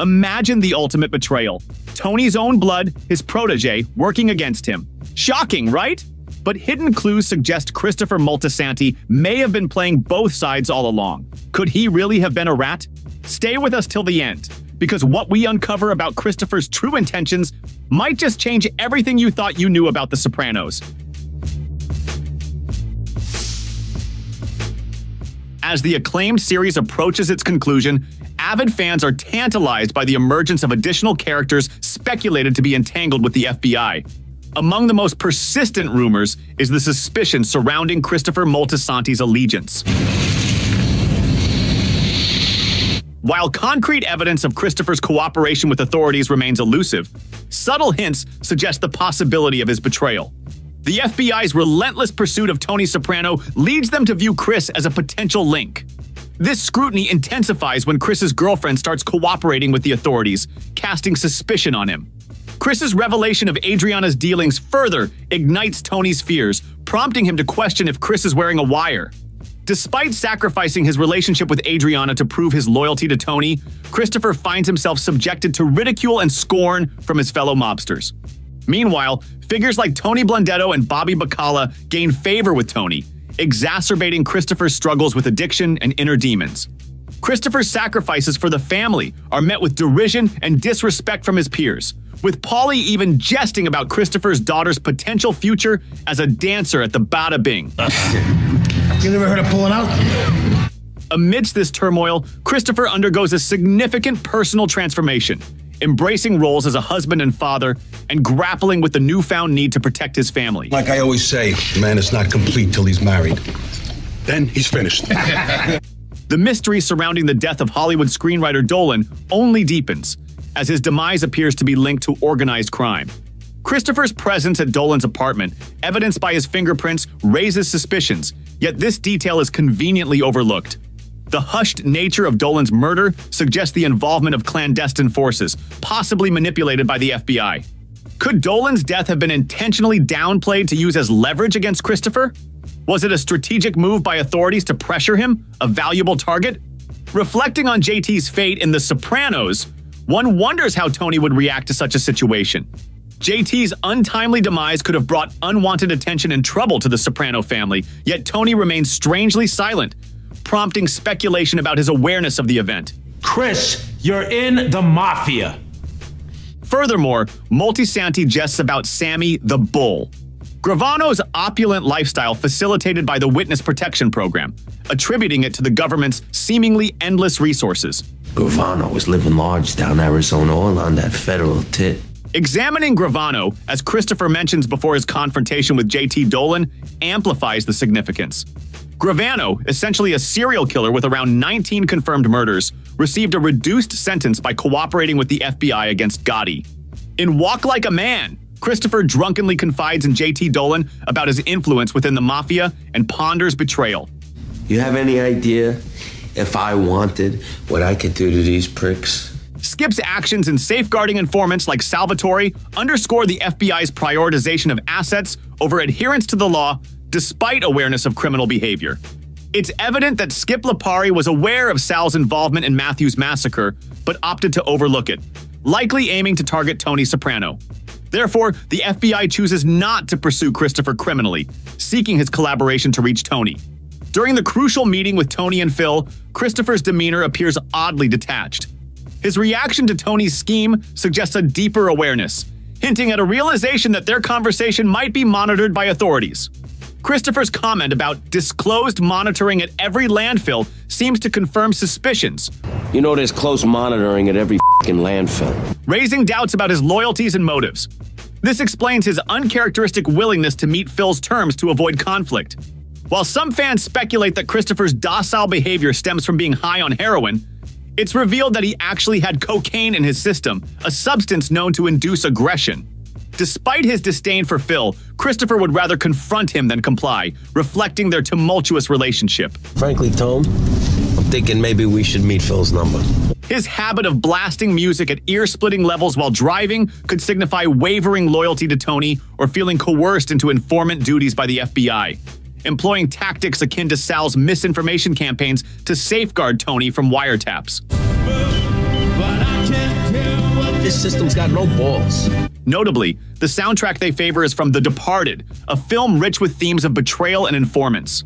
Imagine the ultimate betrayal. Tony's own blood, his protege, working against him. Shocking, right? But hidden clues suggest Christopher Moltisanti may have been playing both sides all along. Could he really have been a rat? Stay with us till the end, because what we uncover about Christopher's true intentions might just change everything you thought you knew about The Sopranos. As the acclaimed series approaches its conclusion, avid fans are tantalized by the emergence of additional characters speculated to be entangled with the FBI. Among the most persistent rumors is the suspicion surrounding Christopher Moltisanti's allegiance. While concrete evidence of Christopher's cooperation with authorities remains elusive, subtle hints suggest the possibility of his betrayal. The FBI's relentless pursuit of Tony Soprano leads them to view Chris as a potential link. This scrutiny intensifies when Chris's girlfriend starts cooperating with the authorities, casting suspicion on him. Chris's revelation of Adriana's dealings further ignites Tony's fears, prompting him to question if Chris is wearing a wire. Despite sacrificing his relationship with Adriana to prove his loyalty to Tony, Christopher finds himself subjected to ridicule and scorn from his fellow mobsters. Meanwhile, figures like Tony Blundetto and Bobby Bacala gain favor with Tony, exacerbating Christopher's struggles with addiction and inner demons. Christopher's sacrifices for the family are met with derision and disrespect from his peers, with Paulie even jesting about Christopher's daughter's potential future as a dancer at the Bada Bing. You never heard of pulling out? Amidst this turmoil, Christopher undergoes a significant personal transformation, embracing roles as a husband and father, and grappling with the newfound need to protect his family. Like I always say, a man is not complete till he's married. Then he's finished. The mystery surrounding the death of Hollywood screenwriter Dolan only deepens, as his demise appears to be linked to organized crime. Christopher's presence at Dolan's apartment, evidenced by his fingerprints, raises suspicions, yet this detail is conveniently overlooked. The hushed nature of Dolan's murder suggests the involvement of clandestine forces, possibly manipulated by the FBI. Could Dolan's death have been intentionally downplayed to use as leverage against Christopher? Was it a strategic move by authorities to pressure him, a valuable target? Reflecting on JT's fate in The Sopranos, one wonders how Tony would react to such a situation. JT's untimely demise could have brought unwanted attention and trouble to the Soprano family, yet Tony remains strangely silent, prompting speculation about his awareness of the event. Chris, you're in the mafia. Furthermore, Moltisanti jests about Sammy the Bull. Gravano's opulent lifestyle facilitated by the Witness Protection Program, attributing it to the government's seemingly endless resources. Gravano was living large down Arizona oil on that federal tit. Examining Gravano, as Christopher mentions before his confrontation with JT Dolan, amplifies the significance. Gravano, essentially a serial killer with around 19 confirmed murders, received a reduced sentence by cooperating with the FBI against Gotti. In Walk Like a Man, Christopher drunkenly confides in JT Dolan about his influence within the mafia and ponders betrayal. You have any idea if I wanted what I could do to these pricks? Skip's actions in safeguarding informants like Salvatore underscore the FBI's prioritization of assets over adherence to the law despite awareness of criminal behavior. It's evident that Skip Lipari was aware of Sal's involvement in Matthew's massacre, but opted to overlook it, likely aiming to target Tony Soprano. Therefore, the FBI chooses not to pursue Christopher criminally, seeking his collaboration to reach Tony. During the crucial meeting with Tony and Phil, Christopher's demeanor appears oddly detached. His reaction to Tony's scheme suggests a deeper awareness, hinting at a realization that their conversation might be monitored by authorities. Christopher's comment about disclosed monitoring at every landfill seems to confirm suspicions, You know, there's close monitoring at every fing landfill. raising doubts about his loyalties and motives. This explains his uncharacteristic willingness to meet Phil's terms to avoid conflict. While some fans speculate that Christopher's docile behavior stems from being high on heroin, it's revealed that he actually had cocaine in his system, a substance known to induce aggression. Despite his disdain for Phil, Christopher would rather confront him than comply, reflecting their tumultuous relationship. Frankly, Tom, I'm thinking maybe we should meet Phil's number. His habit of blasting music at ear splitting levels while driving could signify wavering loyalty to Tony or feeling coerced into informant duties by the FBI, employing tactics akin to Sal's misinformation campaigns to safeguard Tony from wiretaps. But I can't This system's got no balls. Notably, the soundtrack they favor is from The Departed, a film rich with themes of betrayal and informants.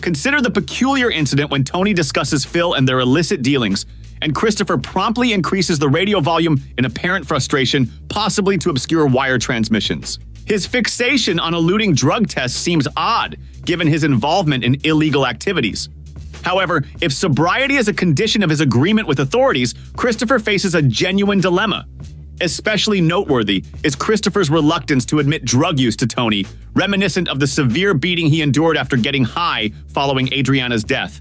Consider the peculiar incident when Tony discusses Phil and their illicit dealings, and Christopher promptly increases the radio volume in apparent frustration, possibly to obscure wire transmissions. His fixation on eluding drug tests seems odd, given his involvement in illegal activities. However, if sobriety is a condition of his agreement with authorities, Christopher faces a genuine dilemma. Especially noteworthy is Christopher's reluctance to admit drug use to Tony, reminiscent of the severe beating he endured after getting high following Adriana's death.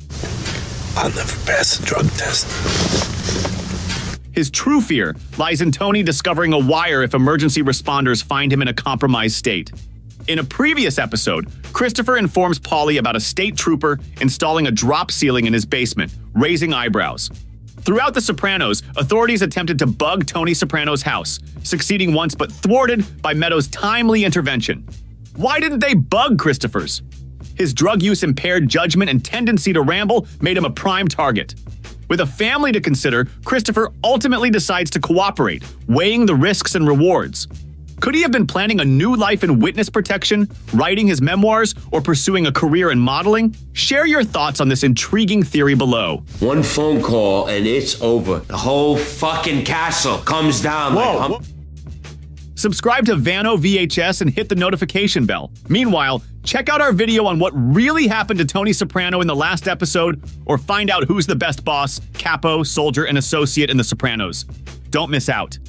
I'll never pass the drug test. His true fear lies in Tony discovering a wire if emergency responders find him in a compromised state. In a previous episode, Christopher informs Paulie about a state trooper installing a drop ceiling in his basement, raising eyebrows. Throughout The Sopranos, authorities attempted to bug Tony Soprano's house, succeeding once but thwarted by Meadows' timely intervention. Why didn't they bug Christopher's? His drug use impaired judgment and tendency to ramble made him a prime target. With a family to consider, Christopher ultimately decides to cooperate, weighing the risks and rewards. Could he have been planning a new life in witness protection, writing his memoirs, or pursuing a career in modeling? Share your thoughts on this intriguing theory below. One phone call and it's over. The whole fucking castle comes down like Subscribe to Vano VHS and hit the notification bell. Meanwhile, check out our video on what really happened to Tony Soprano in the last episode, or find out who's the best boss, capo, soldier, and associate in The Sopranos. Don't miss out.